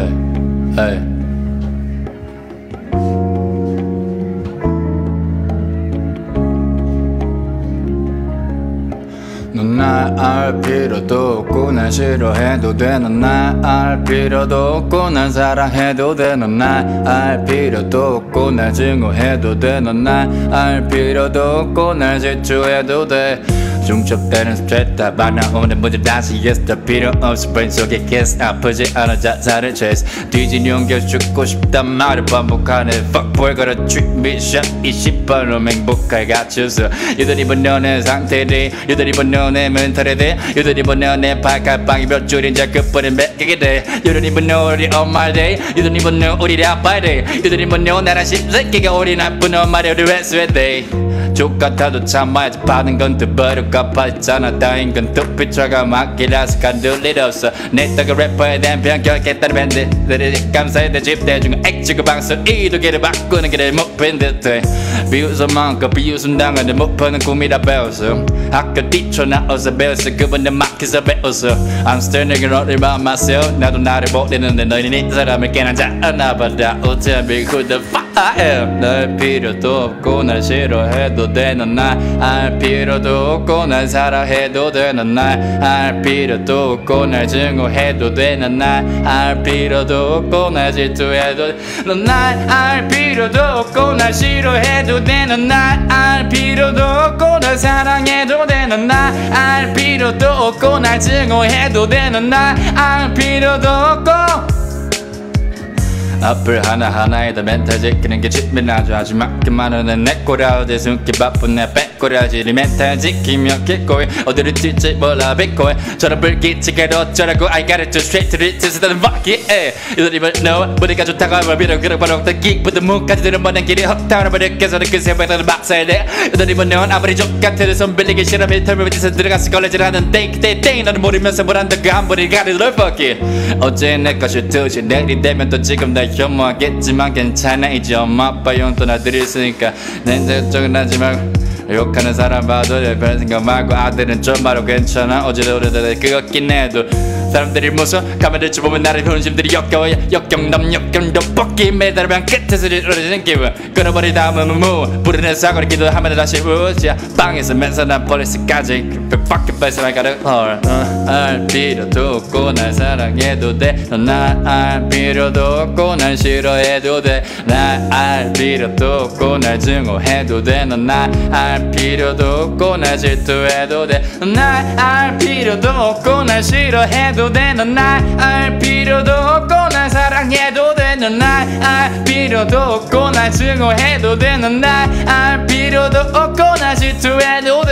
에이. 넌날알 필요도 없고 날 싫어해도 돼 넌 날 알 필요도 없고 날 사랑해도 돼 넌 날 알 필요도 없고 날 증오해도 돼 넌 날 알 필요도 없고 날 질투해도 돼 중첩되는 스트레스 많아오는 문제 다시 더 필요 없어. brain 속에 kiss. 아프지 않아. 자살을 chase. 뒤진 용겨 죽고 싶단 말을 반복하네. Fuck boy 걸어 shot 20번으로 맹복할 갇혀서. 유들이 번연의 상태니 유들이 번연의 멘탈에 대해 유들이 번연의 발가방이 몇 줄인지 끝번에 맺게 돼. 유들이 번연 우리 my day 유들이 번연 우리 아빠의 day 유들이 번연 나란 십새끼가 우리 나쁜 엄마를 회수해 day 족같아도 참아야지 받은 건 뜨버려 갚아있잖아 따인 건또 비춰가 막기라서 간둘 일 없어 내 떡을 래퍼에 대한 변경했다는 밴드들이 감사해 대집 대중 액지고 방송 이도기를 바꾸는 길을 못뵌 듯해. 비웃음만큼 비웃음 당하는 못 푸는 꿈이라 배웠어. 학교 뛰쳐나와서 배웠어. 그분들 막혀서 배웠어. I'm nigga running by myself. 나도 나를 보내는데 너희는 이 사람을 봐다 Oh tell me who the fuck I am. 널 필요도 없고 날 싫어해도 돼넌날알 필요도 없고 날 사랑해도 돼넌날알 필요도 없고 날 증오해도 돼넌날알 필요도 없고 날 질투해도 넌날알 필요도 없고 날 싫어해도 돼넌날알 필요도 없고 날 사랑해도 돼넌날알 필요도 없고 날 증오해도 돼넌날알 필요도 없고 앞을 하나하나에 다 멘탈 지키는 게 집이나죠. 하지만 그만은 내 꼬라지 숨기 바쁜 내 빼꼬라지를 멘탈 지키며 기꺼이 어디를 튈지 몰라 비꼬이. 저런 불기치게 어쩌라고 I got it to straight to it to the fuck don't even know. 머리가 좋다고 하면 비록 그런 바로 기부터 문까지 들은 먼 길이 헛다운을 버렸겠어는 그 새벽에는 막살래 You don't even know 아무리 족같아도 손 빌리기 싫어. 밀털물 밑에서 들어가서 걸레질 하는 땡땡땡 너는 모르면서 뭘 한다 그 한 번이 가르를 fuck it. 어제 내 것이 두시 내일이 되면 또 지금 날 혐오하겠지만 괜찮아. 이제 엄마 아빠 용돈 아들이 있으니까. 내 쪽은 하지 말고 욕하는 사람 봐도 내별 생각 말고 아들은 좀 말로 괜찮아. 어제도 오래전에 그었긴 해도 사람들이 무서 카메라를 보면 나를 현심들이 역겨워 역경남 역경도 뻗기. 매달으면 끝에서 이루어지는 기분. 끊어버린 다음은 무. 부르는 사고를 기도하면 다시 우자. 방에서 맨사난 버리스까지 밖에 뺏어만 가는 헐알 필요도 없고 날 사랑해도 돼넌날알 필요도 없고 날 싫어해도 돼날알 필요도 없고 날 증오해도 돼넌날알 필요도 없고 날 질투해도 돼날알 필요도 없고 날 싫어해도 돼넌날알 필요도 없고 날 사랑해도 돼넌날알 필요도 없고 날 증오해도 돼넌날알 필요도 없고 날 질투해도 돼